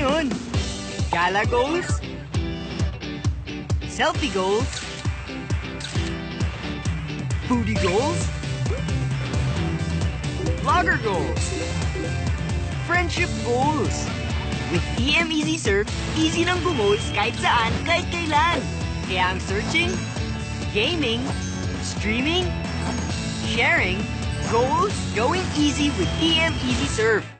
Gala goals, selfie goals, booty goals, vlogger goals, friendship goals. With TM Easy Surf, easy nang gumols kahit saan, kahit kailan. Kaya ang searching, gaming, streaming, sharing, goals, going easy with TM Easy Surf.